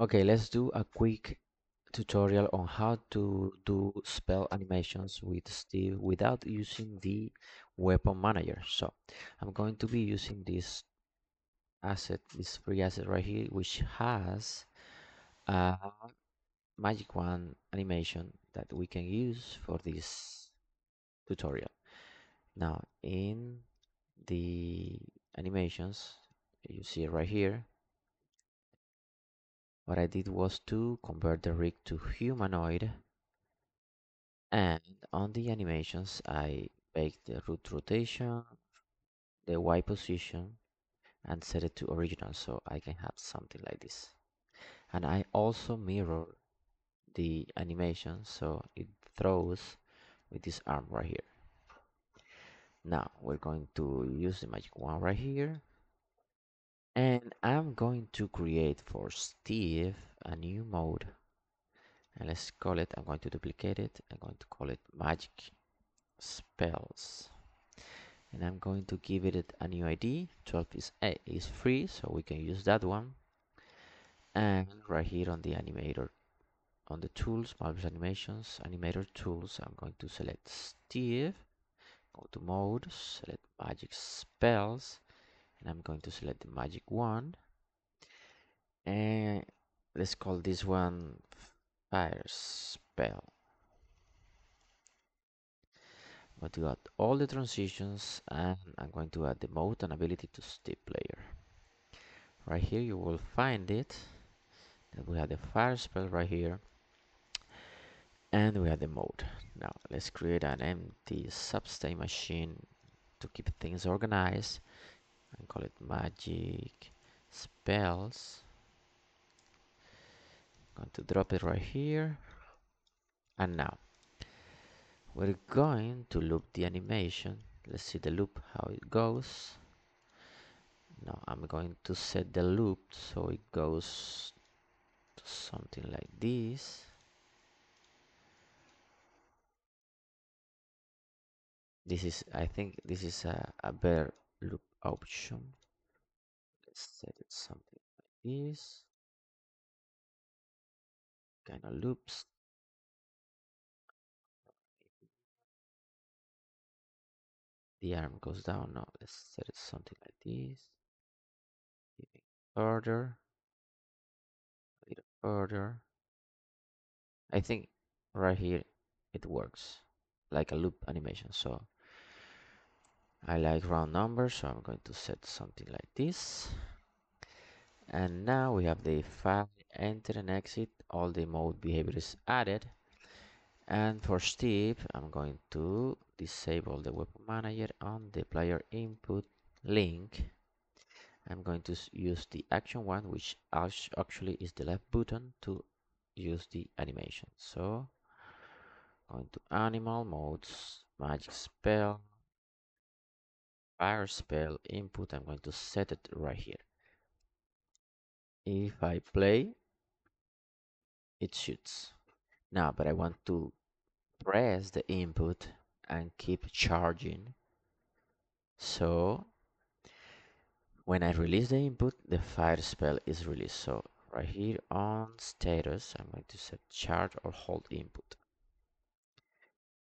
Okay, let's do a quick tutorial on how to do spell animations with Steve without using the weapon manager. So I'm going to be using this asset, this free asset right here, which has a magic wand animation that we can use for this tutorial. Now in the animations, you see right here, what I did was to convert the rig to humanoid and on the animations I baked the root rotation, the Y position and set it to original so I can have something like this. And I also mirror the animation so it throws with this arm right here. Now we're going to use the magic wand right here and I'm going to create for Steve a new mode. And let's call it I'm going to duplicate it. I'm going to call it magic spells. And I'm going to give it a new ID 12 is, a, is free so we can use that one. And right here on the animator on the tools Malbers animations animator tools I'm going to select Steve. Go to mode select magic spells and I'm going to select the magic wand. And let's call this one fire spell. Going to add all the transitions and I'm going to add the mode and ability to Steve player. Right here you will find it. That we have the fire spell right here. And we have the mode. Now let's create an empty substate machine to keep things organized call it magic spells. Going to drop it right here. And now we're going to loop the animation. Let's see the loop how it goes. Now I'm going to set the loop so it goes to something like this. This is I think this is a, a better loop option. Let's set it something like this. Kind of loops. The arm goes down. Now let's set it something like this. Further a little further I think right here it works like a loop animation. So I like round numbers so I'm going to set something like this. And now we have the file enter and exit. All the mode behavior is added. And for Steve I'm going to disable the weapon manager on the player input link. I'm going to use the action one, which actually is the left button to use the animation. So going to animal modes magic spell fire spell input I'm going to set it right here. If I play it shoots. Now but I want to press the input and keep charging. So when I release the input the fire spell is released. So right here on status I'm going to set charge or hold input.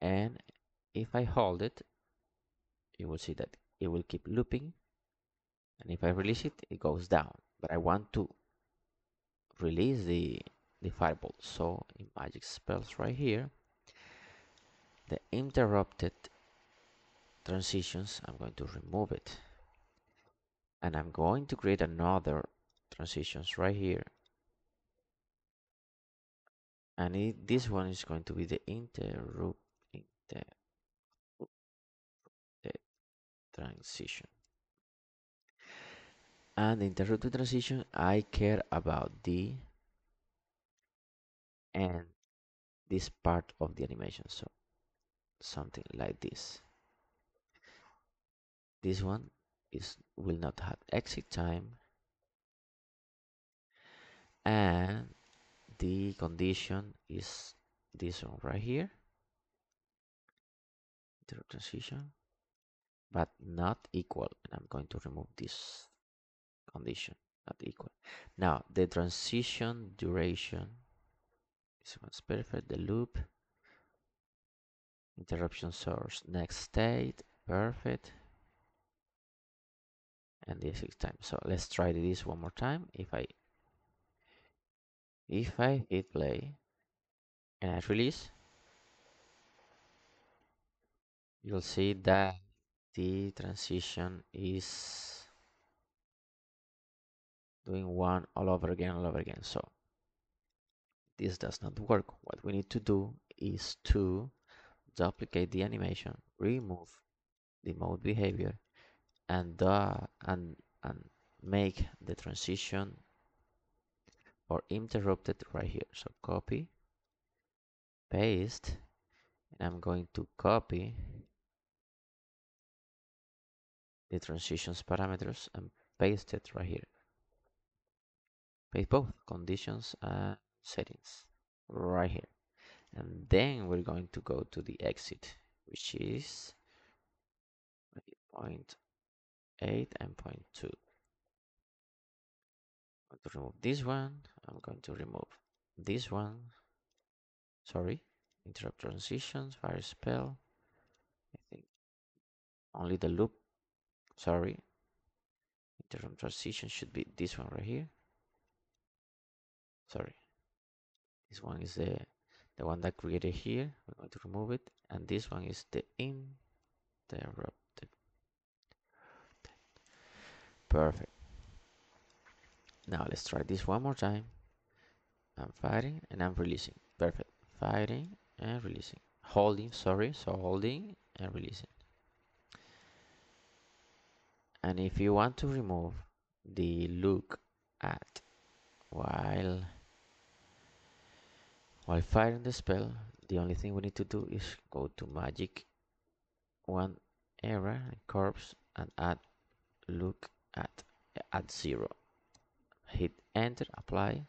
And if I hold it you will see that it will keep looping and if I release it it goes down. But I want to release the the firebolt so in magic spells right here the interrupted transitions I'm going to remove it. And I'm going to create another transitions right here. And it, this one is going to be the interrupt inter transition. And interrupted transition I care about the and this part of the animation so something like this. This one is will not have exit time. And the condition is this one right here. Transition but not equal and I'm going to remove this condition not equal Now the transition duration, this one's perfect, the loop, interruption source, next state, perfect, and the exit time. So let's try this one more time. If I if I hit play and I release, you'll see that the transition is doing one all over again, all over again. So this does not work. What we need to do is to duplicate the animation, remove the mode behavior, and uh, and and make the transition or interrupted right here. So copy, paste, and I'm going to copy the transitions parameters and paste it right here. Paste both conditions and settings right here. And then we're going to go to the exit, which is point 8 and point 2. I'm going to remove this one. I'm going to remove this one. Sorry, interrupt transitions, fire spell. I think only the loop. Sorry, interrupt transition should be this one right here. Sorry, this one is the the one that created here. We're going to remove it, and this one is the interrupt Perfect. Now let's try this one more time. I'm firing and I'm releasing. Perfect. Firing and releasing. Holding, sorry, so holding and releasing. And if you want to remove the look at while while firing the spell, the only thing we need to do is go to magic one era corpse and add look at at zero. Hit enter apply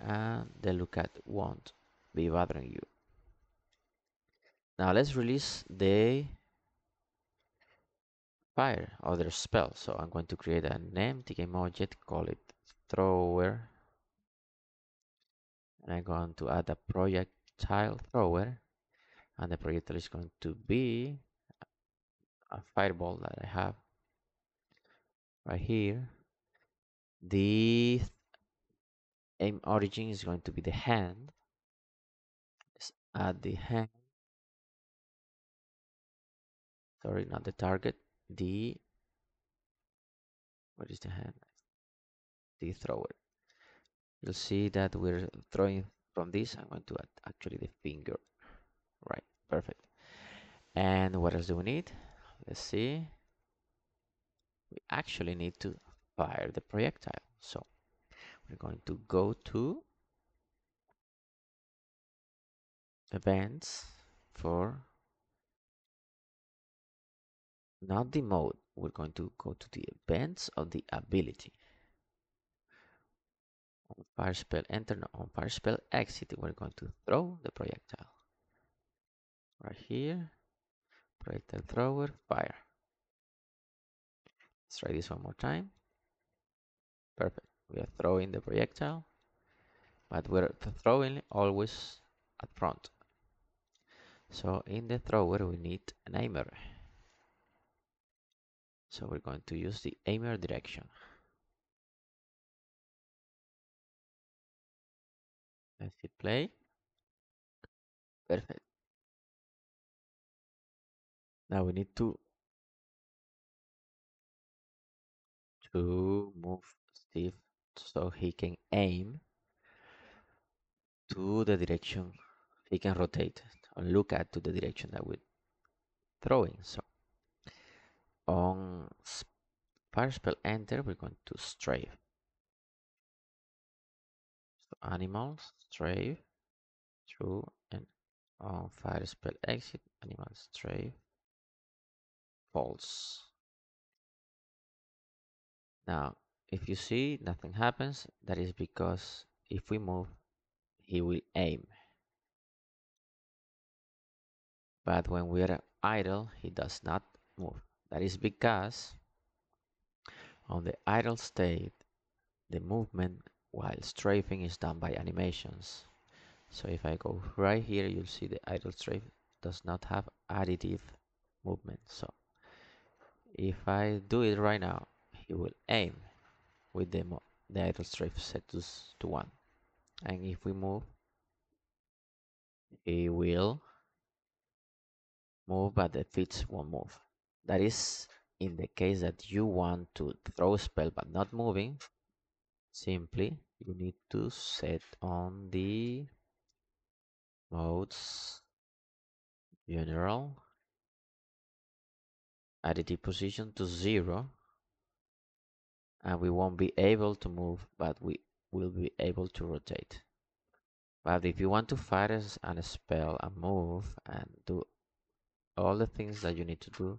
and the look at won't be bothering you. Now let's release the fire other spell so I'm going to create an empty game object call it thrower. And I'm going to add a projectile thrower. And the projectile is going to be a fireball that I have right here. The aim origin is going to be the hand. Let's add the hand. Sorry not the target the what is the hand? The thrower you'll see that we're throwing from this. I'm going to add actually the finger. Right perfect. And what else do we need? Let's see. We actually need to fire the projectile. So we're going to go to events for not the mode. We're going to go to the events of the ability. On fire spell enter, no, on fire spell exit, we're going to throw the projectile. Right here, projectile thrower, fire. Let's try this one more time. Perfect. We are throwing the projectile, but we're throwing always at front. So in the thrower, we need an aimer. So we're going to use the aimer direction. Let's hit play. Perfect. Now we need to to move Steve so he can aim to the direction he can rotate and look at to the direction that we're throwing. So on fire spell enter, we're going to strafe. So animals, strafe, through and on fire spell exit, animals, strafe, false. Now, if you see nothing happens, that is because if we move, he will aim. But when we are idle, he does not move. That is because on the idle state, the movement while strafing is done by animations. So if I go right here, you'll see the idle strafe does not have additive movement. So if I do it right now, he will aim with the, the idle strafe set to, to 1. And if we move, he will move, but the feet won't move. That is in the case that you want to throw a spell but not moving. Simply, you need to set on the modes general additive position to zero and we won't be able to move but we will be able to rotate but if you want to fire a spell and move and do all the things that you need to do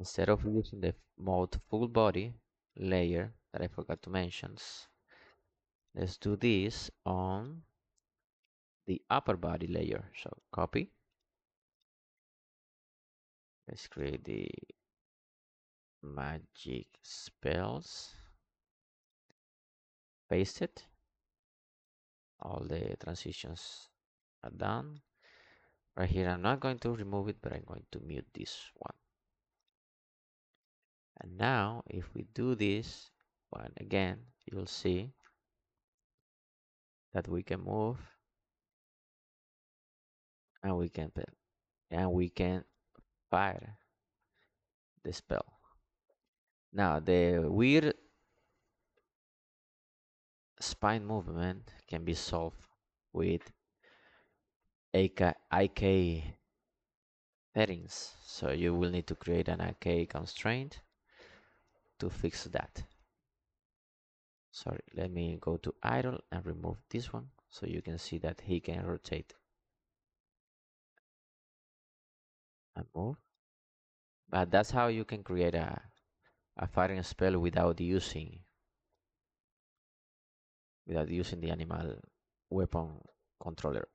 instead of using the mode full body layer that I forgot to mention let's do this on the upper body layer. So copy. Let's create the magic spells. Paste it. All the transitions are done. Right here I'm not going to remove it but I'm going to mute this one and now if we do this one again you'll see that we can move and we can and we can fire the spell now the weird spine movement can be solved with AK, IK settings. So you will need to create an IK constraint to fix that. Sorry, let me go to idle and remove this one so you can see that he can rotate and move. But that's how you can create a, a firing spell without using without using the animal weapon controller.